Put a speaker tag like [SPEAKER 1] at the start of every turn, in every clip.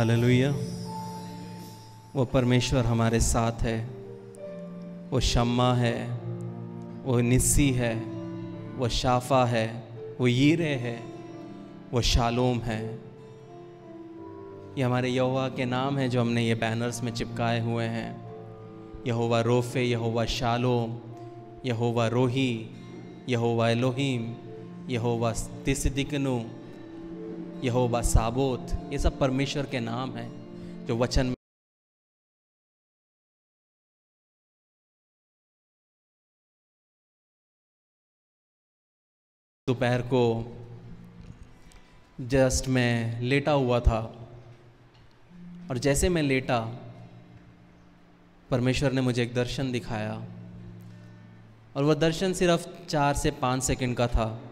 [SPEAKER 1] Hallelujah. वो परमेश्वर हमारे साथ है। वो शम्मा है। वो निस्सी है। वो शाफा है। वो यीरे है। वो शालोम है। ये हमारे यहोवा के नाम हैं जो हमने ये बैनर्स में चिपकाए हुए हैं। यहोवा रोफ़े, यहोवा शालोम, यहोवा रोही, यहोवा एलोहीम, यहोवा तिसदिकनु यहोवा, साबोत, ये सब परमेश्वर के नाम हैं, जो वचन में दोपहर को जस्ट मैं लेटा हुआ था, और जैसे मैं लेटा, परमेश्वर ने मुझे एक दर्शन दिखाया, और वह दर्शन सिर्फ़ चार से पाँच सेकंड का था।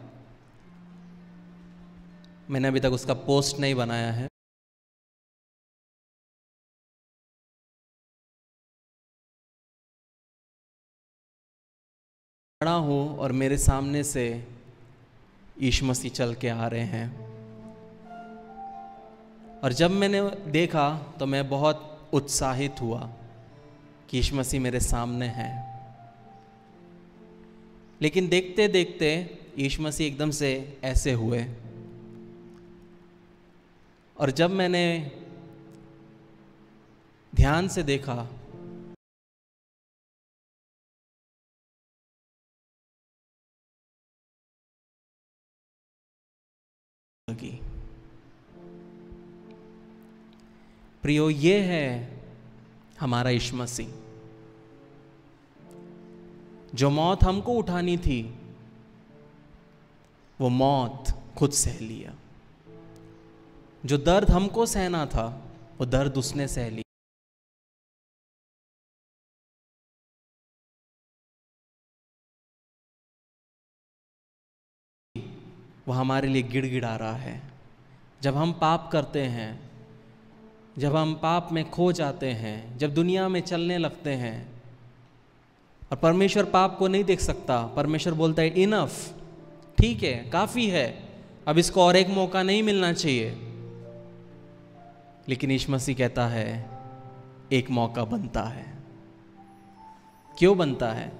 [SPEAKER 1] मैंने अभी तक उसका पोस्ट नहीं बनाया है। खड़ा हूँ और मेरे सामने से ईश मसीह चल के आ रहे हैं। और जब मैंने देखा तो मैं बहुत उत्साहित हुआ कि ईश मसीह मेरे सामने हैं। लेकिन देखते देखते ईश मसीह एकदम से ऐसे हुए। और जब मैंने ध्यान से देखा, लगी। प्रियो, ये है हमारा ईश मसीह। जो मौत हमको उठानी थी, वो मौत खुद सह लिया। जो दर्द हमको सहना था, वो दर्द उसने सह लिया। वो हमारे लिए गिड़गिड़ा रहा है। जब हम पाप करते हैं, जब हम पाप में खो जाते हैं, जब दुनिया में चलने लगते हैं, और परमेश्वर पाप को नहीं देख सकता, परमेश्वर बोलता है इनफ ठीक है, काफ़ी है, अब इसको और एक मौका नहीं मिलना चाहिए। लेकिन ईश मसीह कहता है, एक मौका बनता है। क्यों बनता है?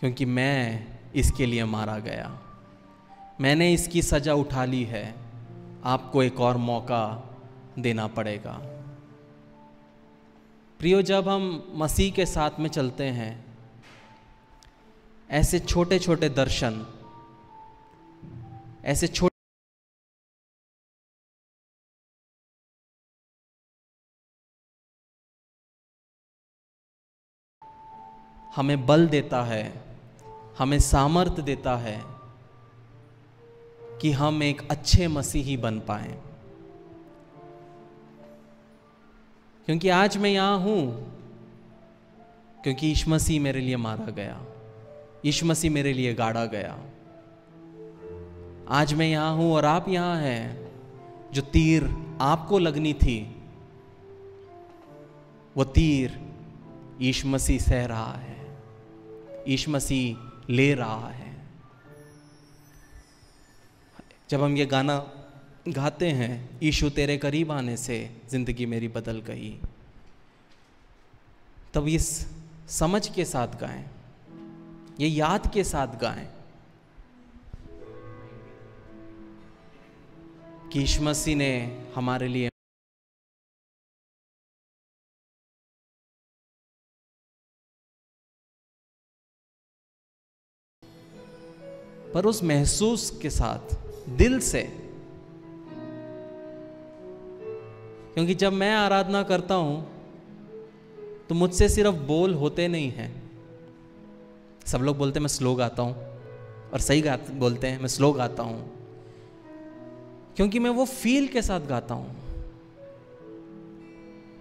[SPEAKER 1] क्योंकि मैं इसके लिए मारा गया। मैंने इसकी सज़ा उठा ली है। आपको एक और मौका देना पड़ेगा। प्रियो, जब हम मसीह के साथ में चलते हैं, ऐसे छोटे छोटे दर्शन, ऐसे छोटे हमें बल देता है, हमें सामर्थ्य देता है कि हम एक अच्छे मसीही बन पाए। क्योंकि आज मैं यहाँ हूँ, क्योंकि ईश मसीह मेरे लिए मारा गया ईश मसीह मेरे लिए गाड़ा गया। आज मैं यहाँ हूँ और आप यहाँ हैं, जो तीर आपको लगनी थी, वो तीर ईश मसीह सह रहा है। ईश मसीह ले रहा है। जब हम ये गाना गाते हैं, ईशु तेरे करीब आने से ज़िंदगी मेरी बदल गई। तब इस समझ के साथ गाएँ, ये याद के साथ गाएँ कि ईश मसीह ने हमारे लिए पर उस महसूस के साथ, दिल से। क्योंकि जब मैं आराधना करता हूँ तो मुझसे सिर्फ़ बोल होते नहीं हैं। सब लोग बोलते हैं, मैं स्लो गाता हूँ। और सही गा, बोलते हैं, मैं स्लो गाता हूँ। क्योंकि मैं वो फील के साथ गाता हूँ।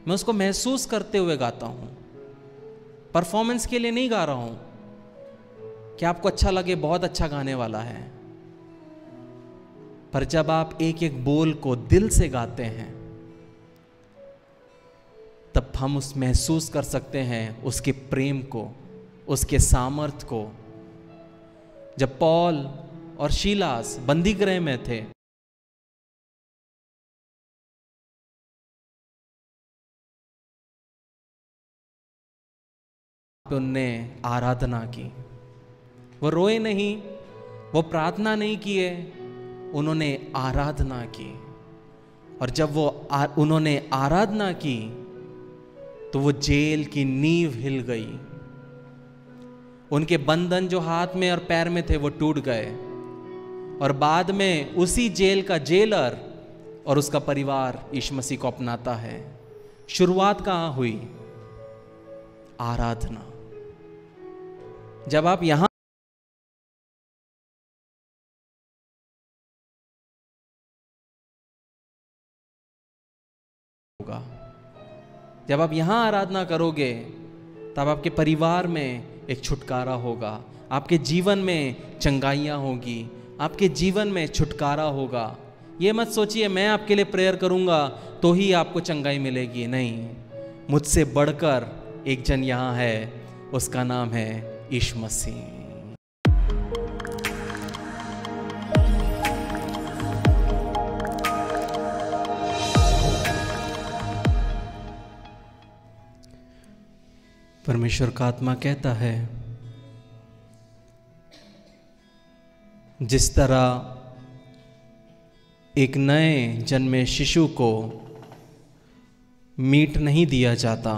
[SPEAKER 1] मैं उसको महसूस करते हुए गाता हूँ। परफॉर्मेंस के लिए नहीं गा रहा हूँ। कि आपको अच्छा लगे, बहुत अच्छा गाने वाला है। पर जब आप एक एक बोल को दिल से गाते हैं, तब हम उस महसूस कर सकते हैं उसके प्रेम को, उसके सामर्थ्य को। जब पॉल और शीलास बंदी गृह में थे, उनने आराधना की। वो रोए नहीं वो प्रार्थना नहीं किए उन्होंने आराधना की। और जब वो आ, उन्होंने आराधना की तो वो जेल की नींव हिल गई। उनके बंधन जो हाथ में और पैर में थे वो टूट गए। और बाद में उसी जेल का जेलर और उसका परिवार ईश मसीह को अपनाता है। शुरुआत कहाँ हुई? आराधना। जब आप यहाँ जब आप यहाँ आराधना करोगे, तब आपके परिवार में एक छुटकारा होगा। आपके जीवन में चंगाइयाँ होगी। आपके जीवन में छुटकारा होगा। ये मत सोचिए, मैं आपके लिए प्रेयर करूँगा तो ही आपको चंगाई मिलेगी। नहीं, मुझसे बढ़कर एक जन यहाँ है, उसका नाम है ईश मसीह। परमेश्वर का आत्मा कहता है, जिस तरह एक नए जन्मे शिशु को मीट नहीं दिया जाता,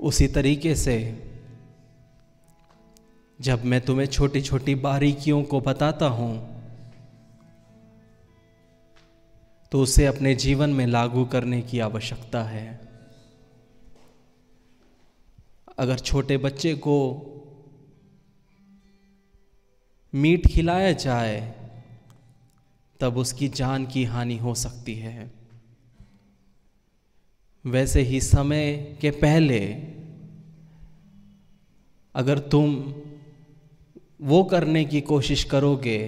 [SPEAKER 1] उसी तरीके से जब मैं तुम्हें छोटी छोटी बारीकियों को बताता हूँ तो उसे अपने जीवन में लागू करने की आवश्यकता है। अगर छोटे बच्चे को मीट खिलाया जाए, तब उसकी जान की हानि हो सकती है। वैसे ही समय के पहले अगर तुम वो करने की कोशिश करोगे,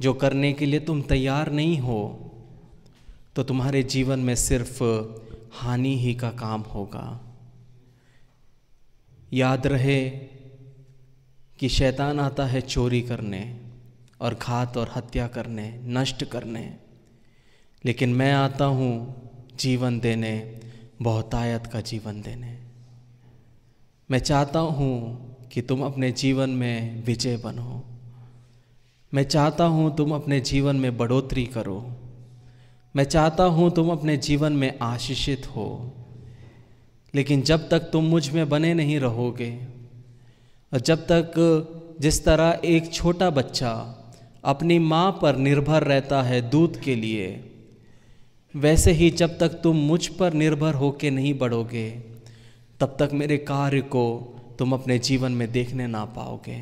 [SPEAKER 1] जो करने के लिए तुम तैयार नहीं हो तो तुम्हारे जीवन में सिर्फ़ हानि ही का काम होगा। याद रहे कि शैतान आता है चोरी करने और घात और हत्या करने, नष्ट करने। लेकिन मैं आता हूँ जीवन देने बहुतायत का जीवन देने। मैं चाहता हूँ कि तुम अपने जीवन में विजय बनो। मैं चाहता हूँ तुम अपने जीवन में बढ़ोतरी करो। मैं चाहता हूँ तुम अपने जीवन में आशीषित हो। लेकिन जब तक तुम मुझमें बने नहीं रहोगे, और जब तक जिस तरह एक छोटा बच्चा अपनी माँ पर निर्भर रहता है दूध के लिए, वैसे ही जब तक तुम मुझ पर निर्भर होके नहीं बढ़ोगे, तब तक मेरे कार्य को तुम अपने जीवन में देखने ना पाओगे।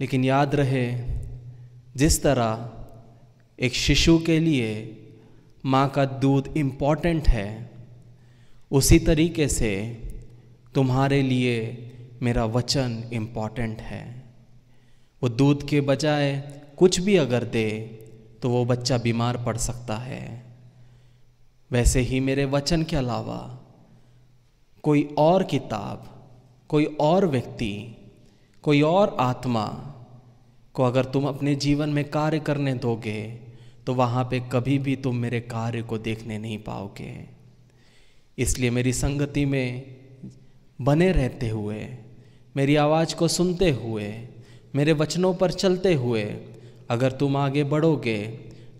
[SPEAKER 1] लेकिन याद रहे, जिस तरह एक शिशु के लिए माँ का दूध इंपॉर्टेंट है उसी तरीके से तुम्हारे लिए मेरा वचन इंपॉर्टेंट है। वो दूध के बजाय कुछ भी अगर दे तो वो बच्चा बीमार पड़ सकता है। वैसे ही मेरे वचन के अलावा कोई और किताब, कोई और व्यक्ति, कोई और आत्मा को अगर तुम अपने जीवन में कार्य करने दोगे तो वहाँ पे कभी भी तुम मेरे कार्य को देखने नहीं पाओगे। इसलिए मेरी संगति में बने रहते हुए, मेरी आवाज़ को सुनते हुए, मेरे वचनों पर चलते हुए, अगर तुम आगे बढ़ोगे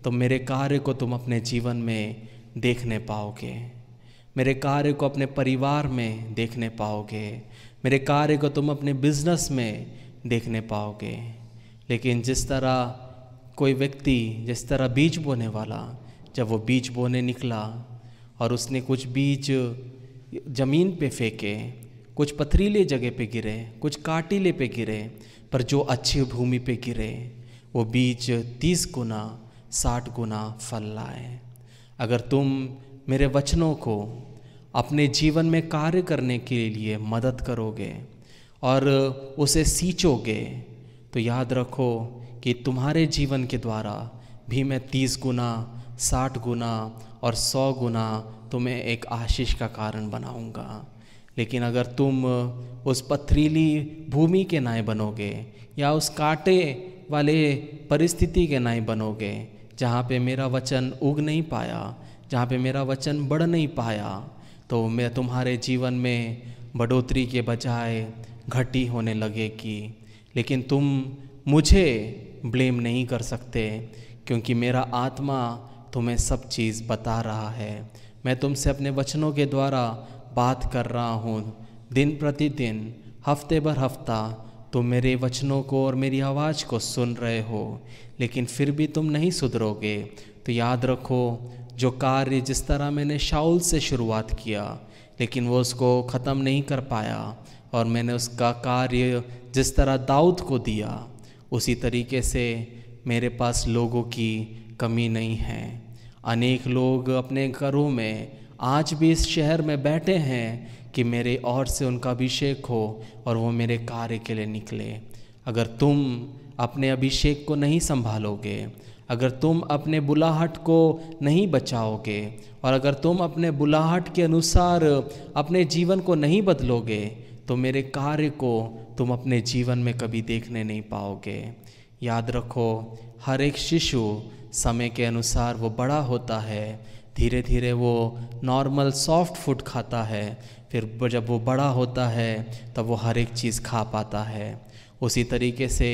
[SPEAKER 1] तो मेरे कार्य को तुम अपने जीवन में देखने पाओगे। मेरे कार्य को अपने परिवार में देखने पाओगे। मेरे कार्य को तुम अपने बिज़नेस में देखने पाओगे। लेकिन जिस तरह कोई व्यक्ति, जिस तरह बीज बोने वाला, जब वो बीज बोने निकला और उसने कुछ बीज ज़मीन पे फेंके, कुछ पथरीले जगह पे गिरे, कुछ काटिले पे गिरे, पर जो अच्छी भूमि पे गिरे, वो बीज तीस गुना, साठ गुना फल लाए। अगर तुम मेरे वचनों को अपने जीवन में कार्य करने के लिए मदद करोगे और उसे सींचोगे तो याद रखो कि तुम्हारे जीवन के द्वारा भी मैं तीस गुना साठ गुना और सौ गुना तुम्हें एक आशीष का कारण बनाऊँगा। लेकिन अगर तुम उस पथरीली भूमि के नाए बनोगे या उस कांटे वाले परिस्थिति के नाए बनोगे, जहाँ पे मेरा वचन उग नहीं पाया, जहाँ पे मेरा वचन बढ़ नहीं पाया तो मैं तुम्हारे जीवन में बढ़ोतरी के बजाय घटी होने लगेगी। लेकिन तुम मुझे ब्लेम नहीं कर सकते, क्योंकि मेरा आत्मा तुम्हें सब चीज़ बता रहा है। मैं तुमसे अपने वचनों के द्वारा बात कर रहा हूँ। दिन प्रतिदिन, हफ़्ते भर हफ़्ता, तुम मेरे वचनों को और मेरी आवाज़ को सुन रहे हो, लेकिन फिर भी तुम नहीं सुधरोगे। तो याद रखो, जो कार्य जिस तरह मैंने शाउल से शुरुआत किया, लेकिन वो उसको ख़त्म नहीं कर पाया, और मैंने उसका कार्य जिस तरह दाऊद को दिया, उसी तरीके से मेरे पास लोगों की कमी नहीं है। अनेक लोग अपने घरों में आज भी इस शहर में बैठे हैं कि मेरे और से उनका अभिषेक हो और वो मेरे कार्य के लिए निकले। अगर तुम अपने अभिषेक को नहीं संभालोगे, अगर तुम अपने बुलाहट को नहीं बचाओगे और अगर तुम अपने बुलाहट के अनुसार अपने जीवन को नहीं बदलोगे तो मेरे कार्य को तुम अपने जीवन में कभी देखने नहीं पाओगे। याद रखो, हर एक शिशु समय के अनुसार वो बड़ा होता है धीरे धीरे वो नॉर्मल सॉफ्ट फ़ूड खाता है, फिर जब वो बड़ा होता है, तब वो हर एक चीज़ खा पाता है। उसी तरीके से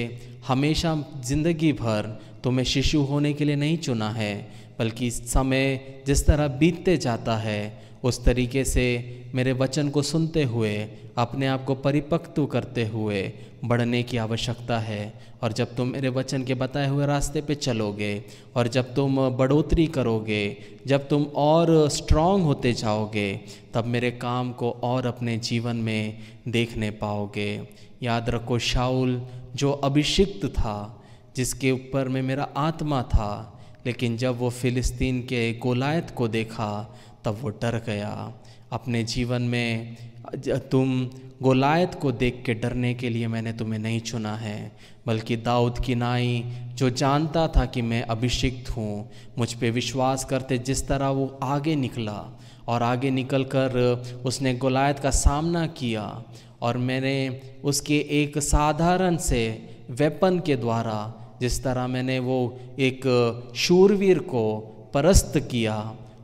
[SPEAKER 1] हमेशा ज़िंदगी भर तुम्हें शिशु होने के लिए नहीं चुना है, बल्कि समय जिस तरह बीतते जाता है उस तरीके से मेरे वचन को सुनते हुए, अपने आप को परिपक्व करते हुए बढ़ने की आवश्यकता है। और जब तुम मेरे वचन के बताए हुए रास्ते पे चलोगे और जब तुम बढ़ोतरी करोगे, जब तुम और स्ट्रांग होते जाओगे, तब मेरे काम को और अपने जीवन में देखने पाओगे। याद रखो शाउल जो अभिषिक्त था, जिसके ऊपर में मेरा आत्मा था, लेकिन जब वो फ़िलिस्तीन के गोलायत को देखा तब वो डर गया। अपने जीवन में तुम गोलायत को देख के डरने के लिए मैंने तुम्हें नहीं चुना है, बल्कि दाऊद की नाई, जो जानता था कि मैं अभिषिक्त हूँ, मुझ पे विश्वास करते जिस तरह वो आगे निकला और आगे निकल कर उसने गोलायत का सामना किया और मैंने उसके एक साधारण से वेपन के द्वारा, जिस तरह मैंने वो एक शूरवीर को परस्त किया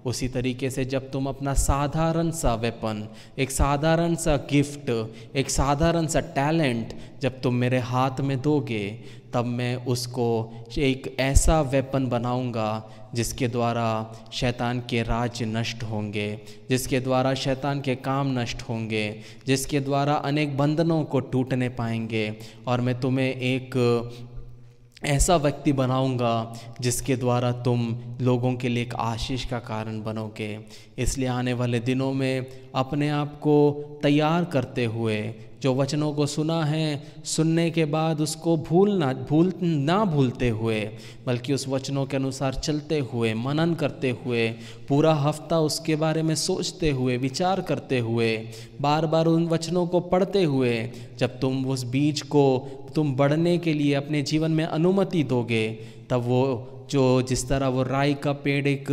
[SPEAKER 1] उसी तरीके से जब तुम अपना साधारण सा वेपन एक साधारण सा गिफ्ट एक साधारण सा टैलेंट जब तुम मेरे हाथ में दोगे, तब मैं उसको एक ऐसा वेपन बनाऊँगा जिसके द्वारा शैतान के राज्य नष्ट होंगे, जिसके द्वारा शैतान के काम नष्ट होंगे, जिसके द्वारा अनेक बंधनों को टूटने पाएँगे और मैं तुम्हें एक ऐसा व्यक्ति बनाऊँगा जिसके द्वारा तुम लोगों के लिए एक आशीष का कारण बनोगे। इसलिए आने वाले दिनों में अपने आप को तैयार करते हुए जो वचनों को सुना है, सुनने के बाद उसको भूलना, भूल, ना भूलते हुए, बल्कि उस वचनों के अनुसार चलते हुए, मनन करते हुए, पूरा हफ़्ता उसके बारे में सोचते हुए, विचार करते हुए बार बार उन वचनों को पढ़ते हुए, जब तुम उस बीज को, तुम बढ़ने के लिए अपने जीवन में अनुमति दोगे, तब वो, जो जिस तरह वो राई का पेड़ एक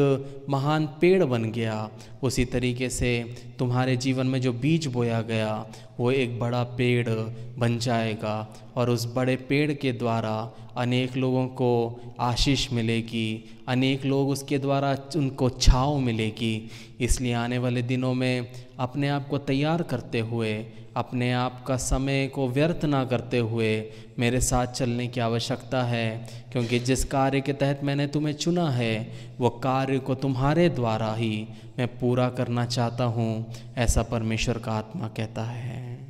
[SPEAKER 1] महान पेड़ बन गया, उसी तरीके से तुम्हारे जीवन में जो बीज बोया गया वो एक बड़ा पेड़ बन जाएगा और उस बड़े पेड़ के द्वारा अनेक लोगों को आशीष मिलेगी, अनेक लोग उसके द्वारा उनको छाँव मिलेगी। इसलिए आने वाले दिनों में अपने आप को तैयार करते हुए, अपने आप का समय को व्यर्थ ना करते हुए मेरे साथ चलने की आवश्यकता है, क्योंकि जिस कार्य के तहत मैंने तुम्हें चुना है, वो कार्य को तुम्हारे द्वारा ही मैं पूरा करना चाहता हूँ ऐसा परमेश्वर का आत्मा कहता है।